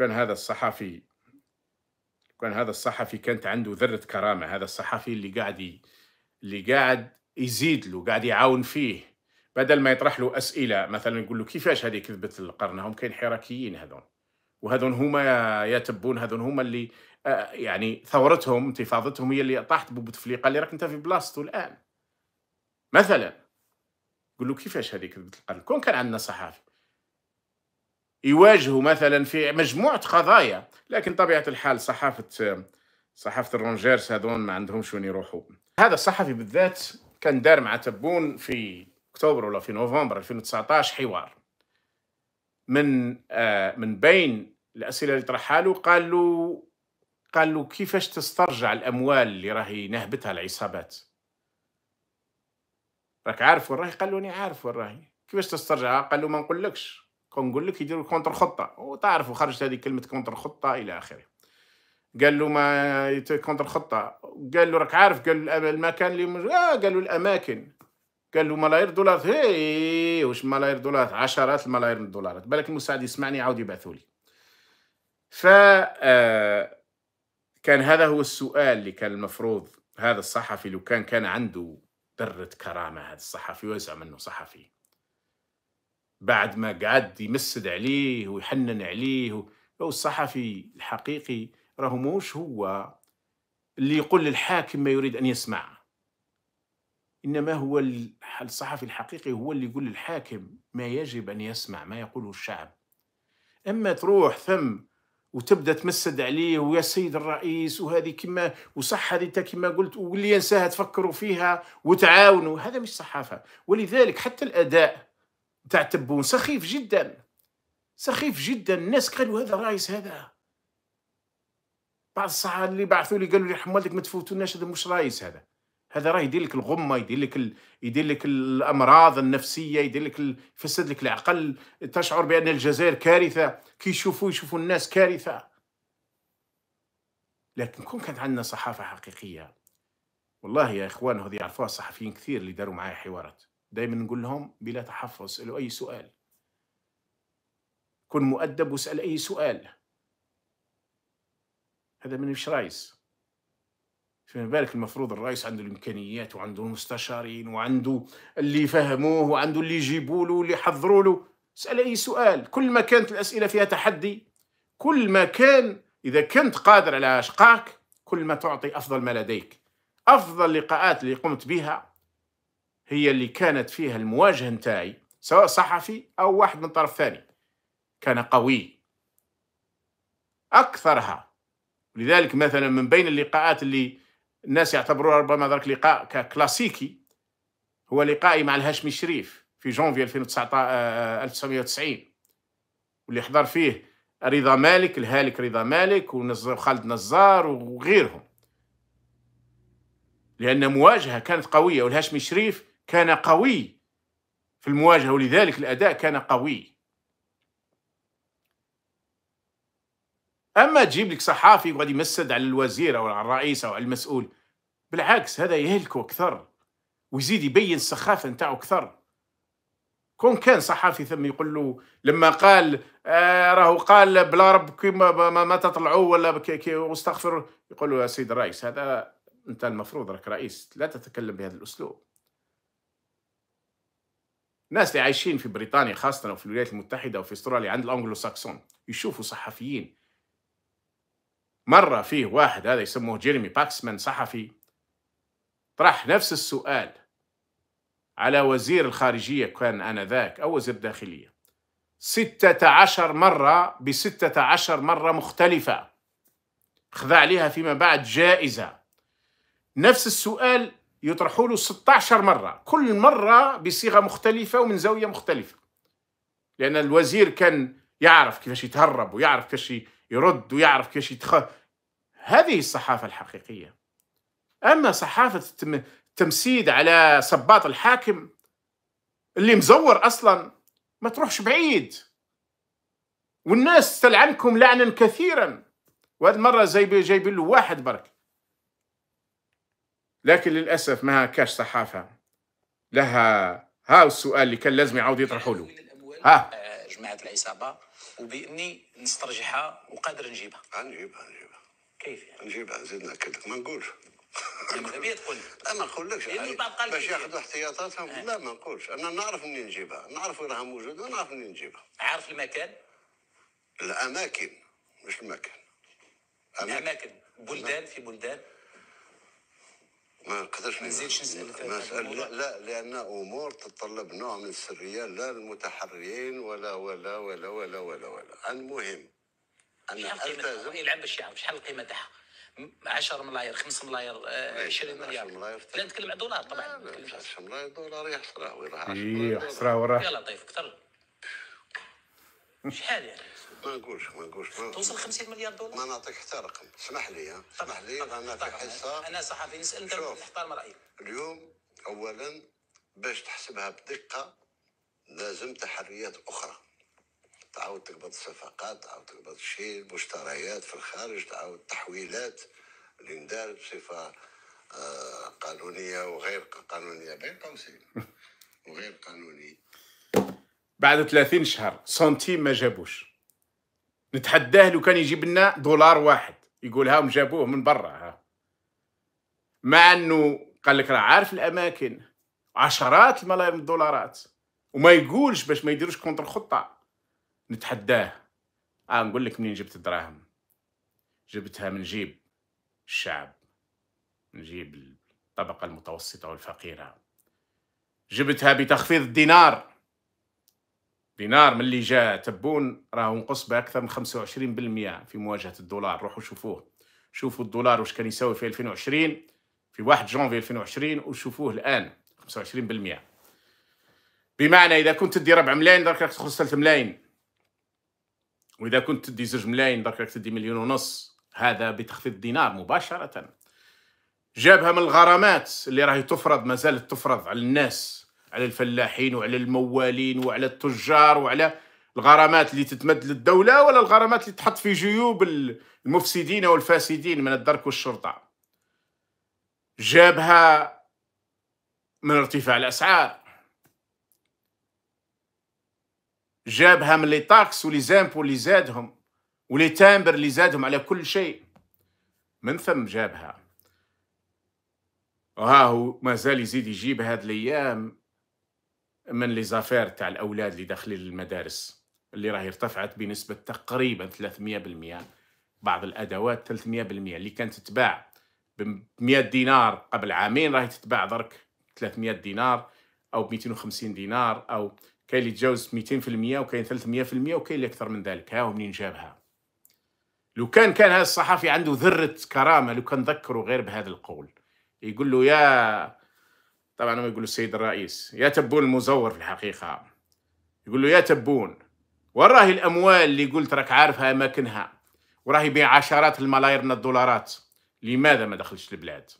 كان هذا الصحفي كان هذا الصحفي كانت عنده ذرة كرامة هذا الصحفي اللي قاعد ي... اللي قاعد يزيد له قاعد يعاون فيه. بدل ما يطرح له أسئلة مثلا يقول له كيفاش هذه كذبت القرن؟ هم كاين حراكيين هذون وهذون هما يا تبون هذون هما اللي آه، يعني ثورتهم انتفاضتهم هي اللي طاحت بوتفليقه اللي راك أنت في بلاصته الآن. مثلا يقول له كيفاش هذه كذبت القرن؟ كون كان عندنا صحافي. يواجهوا مثلا في مجموعة قضايا. لكن طبيعة الحال صحافة صحافة الرونجيرس هذون ما عندهمش وين يروحوا. هذا الصحفي بالذات كان دار مع تبون في أكتوبر ولا في نوفمبر 2019 حوار. من آه من بين الأسئلة اللي طرحها له قال له قال له كيفاش تسترجع الأموال اللي راهي نهبتها العصابات؟ راك عارف وين راهي؟ قال له اني عارف وين راهي. كيفاش تسترجعها؟ قال له ما نقولكش. كون نقول لك يديروا contre خطة. وتعرفوا خرجت هذه كلمة contre خطة إلى آخره. قال له ما contre خطة. قال له راك عارف قال المكان اللي مج... آه قال له الأماكن. قال له ملايير دولار هي واش ملايير دولار عشرات الملايير من الدولارات بالك المساعد يسمعني عاود يبعثوا لي. ف آه، كان هذا هو السؤال اللي كان المفروض هذا الصحفي لو كان كان عنده ذرة كرامة هذا الصحفي ويزعم إنه صحفي. بعد ما قعد يمسد عليه ويحنن عليه هو الصحفي الحقيقي راهو موش هو اللي يقول للحاكم ما يريد أن يسمع. إنما هو الصحفي الحقيقي هو اللي يقول للحاكم ما يجب أن يسمع ما يقوله الشعب. أما تروح ثم وتبدأ تمسد عليه ويا سيد الرئيس وهذه كما وصح هذه كما قلت واللي ينساها تفكروا فيها وتعاونوا هذا مش صحافة. ولذلك حتى الأداء تاع تبون. سخيف جدا. سخيف جدا. الناس قالوا هذا رئيس هذا. بعض الصحة اللي بعثوا لي قالوا لي رحم والدك ما تفوتوناش هذا مش رئيس هذا. هذا راه يدير لك الغمة يدير لك ال... يدير لك الأمراض النفسية يدير لك ال... يفسد لك العقل. تشعر بأن الجزائر كارثة. كي يشوفوا يشوفوا الناس كارثة. لكن كون كانت عندنا صحافة حقيقية والله يا إخوان هذه يعرفوها الصحفيين كثير اللي داروا معايا حوارات. دائما نقول لهم بلا تحفظ اسألوا أي سؤال. كن مؤدب واسأل أي سؤال. هذا من مش رايس فما بالك المفروض الرئيس عنده الإمكانيات وعنده المستشارين وعنده اللي يفهموه وعنده اللي يجيبوا له واللي يحضروا له. اسأل أي سؤال. كل ما كانت الأسئلة فيها تحدي كل ما كان إذا كنت قادر على اشقاك كل ما تعطي أفضل ما لديك. أفضل لقاءات اللي قمت بها هي اللي كانت فيها المواجهة نتاعي سواء صحفي أو واحد من طرف ثاني. كان قوي. أكثرها. لذلك مثلا من بين اللقاءات اللي الناس يعتبروها ربما ذاك لقاء كلاسيكي هو لقائي مع الهاشمي الشريف في جونفي 2019 1990 واللي حضر فيه رضا مالك الهالك رضا مالك وخالد نزار وغيرهم. لأن مواجهة كانت قوية والهاشمي الشريف كان قوي في المواجهة ولذلك الأداء كان قوي. أما تجيب لك صحافي يقعد يمسد على الوزير أو على الرئيس أو على المسؤول بالعكس هذا يهلكه أكثر ويزيد يبين السخافة نتاعو أكثر. كون كان صحافي ثم يقول له لما قال آه راهو قال بلا رب كيما ما, ما تطلعوا ولا واستغفر يقول له يا سيد الرئيس هذا أنت المفروض راك رئيس لا تتكلم بهذا الأسلوب. الناس اللي عايشين في بريطانيا خاصة أو في الولايات المتحدة أو في أستراليا عند الأنجلو ساكسون يشوفوا صحفيين. مرة فيه واحد هذا يسموه جيريمي باكسمان صحفي طرح نفس السؤال على وزير الخارجية كان آنذاك أو وزير الداخلية ستة عشر مرة بستة عشر مرة مختلفة. خذا عليها فيما بعد جائزة. نفس السؤال يطرحوا له 16 مرة. كل مرة بصيغة مختلفة ومن زاوية مختلفة. لأن الوزير كان يعرف كيفاش يتهرب ويعرف كيفاش يرد ويعرف كيفاش يتخ. هذه الصحافة الحقيقية. أما صحافة التمسيد على صباط الحاكم اللي مزور أصلا ما تروحش بعيد. والناس تلعنكم لعنا كثيرا. وهذه المرة زي جايبين له واحد برك. لكن للأسف ما كاش صحافة. لها ها السؤال اللي كان لازم يعاود يطرحوا له. ها. جماعة العصابة وبإني نسترجعها وقادر نجيبها. نجيبها نجيبها كيف يعني؟ نجيبها زيد ناكد لك ما نقولش. بيا تقول. لا ما نقولكش. يعني باش ياخذوا احتياطاتهم لا ما نقولش. أنا نعرف منين نجيبها نعرف وين راها موجودة ونعرف منين نجيبها. عارف المكان؟ الأماكن مش المكان. الأماكن. بلدان في بلدان. ما نقدرش مسألة الموضوع؟ لا, لا لأن أمور تتطلب نوع من السرية لا المتحريين ولا ولا ولا ولا ولا ولا المهم أنا؟ ألتزم يلعب باش يعرف شحال القيمه تاعها 10 ملاير 5 ملاير آه، 20 مليار 10 ملاير. لا نتكلم على دولار طبعا لا نتكلم لا على- 10 ملايين دولار يحصرها وين راح 10 اي ملايين دولار؟ حسره وراه يا لطيف أكثر شحال يعني. ما نقولش ما نقولش. توصل 50 مليار دولار؟ ما نعطيك حتى رقم. اسمح لي اسمح لي أنا في. حصة. أنا صحفي نسأل أنت. نحترم رايك اليوم اولا باش تحسبها بدقة لازم تحريات أخرى. تعاود تقبض الصفقات تعاود تقبض شيء المشتريات في الخارج تعاود تحويلات اللي ندارت بصفة آه، قانونية وغير قانونية. بين قوسين. وغير قانوني. بعد 30 شهر سنتيم ما جابوش. نتحداه لو كان يجيب لنا دولار واحد يقول هاهم جابوه من برا ها. مع إنه قال لك راه عارف الأماكن عشرات الملايين الدولارات وما يقولش باش ما يديروش كونتر خطة. نتحداه. آه نقول لك منين جبت الدراهم؟ جبتها من جيب الشعب من جيب الطبقة المتوسطة والفقيرة. جبتها بتخفيض الدينار. دينار من اللي جاء. تبون راه نقص بأكثر من 25% في مواجهة الدولار. روحوا شوفوه. شوفوا الدولار واش كان يساوي في 2020 في 1 جونفي 2020 وشوفوه الآن 25% بمعنى إذا كنت تدي ربع ملايين درك راك تخلص 3 ملايين. وإذا كنت تدي زوج ملايين درك راك تدي مليون ونص. هذا بتخفيض الدينار مباشرة. جابها من الغرامات اللي راهي تفرض ما زالت تفرض على الناس. على الفلاحين وعلى الموالين وعلى التجار وعلى الغرامات اللي تتمد للدولة ولا الغرامات اللي تحط في جيوب المفسدين والفاسدين من الدرك والشرطة. جابها من ارتفاع الأسعار. جابها من les taxes و les impôts اللي زادهم و les timbres اللي زادهم على كل شيء. من ثم جابها. وها هو ما زال يزيد يجيب هاد الأيام من les affaires تاع الأولاد اللي داخلين المدارس اللي راهي ارتفعت بنسبة تقريبا 300% بعض الأدوات 300% اللي كانت تتباع ب 100 دينار قبل عامين راهي تتباع درك 300 دينار أو ب 250 دينار أو كاين اللي تجاوز 200% وكاين 300% وكاين اللي أكثر من ذلك. ها منين جابها؟ لو كان كان هذا الصحفي عنده ذرة كرامة لو كان ذكره غير بهذا القول. يقول له يا طبعا ما يقول له السيد الرئيس يا تبون المزور في الحقيقة. يقول له يا تبون وين راهي الأموال اللي قلت راك عارفها أماكنها؟ وراهي بعشرات الملايير من الدولارات. لماذا ما دخلش البلاد؟